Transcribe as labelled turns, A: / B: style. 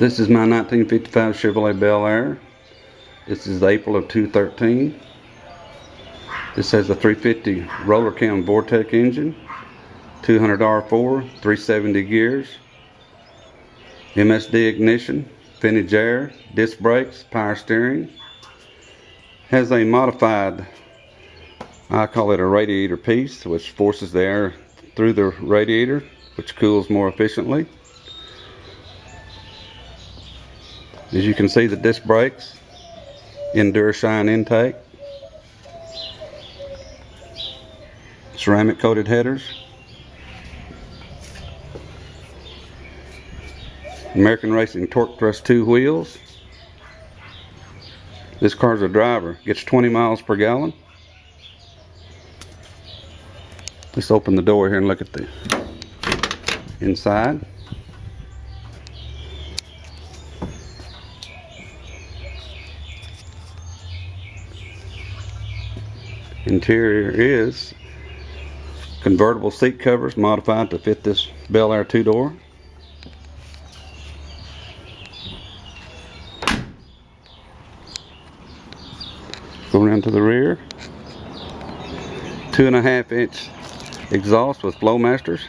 A: This is my 1955 Chevrolet Bel Air. This is April of 2013. This has a 350 roller cam Vortec engine, 200 R4, 370 gears, MSD ignition, vintage air, disc brakes, power steering. Has a modified, I call it a radiator piece, which forces the air through the radiator, which cools more efficiently. As you can see the disc brakes, Endure Shine intake, ceramic coated headers, American Racing Torque Thrust 2 wheels. This car's a driver, gets 20 miles per gallon. Let's open the door here and look at the inside. Interior is convertible seat covers modified to fit this Bel Air two-door. Going around to the rear. Two and a half inch exhaust with Flowmasters.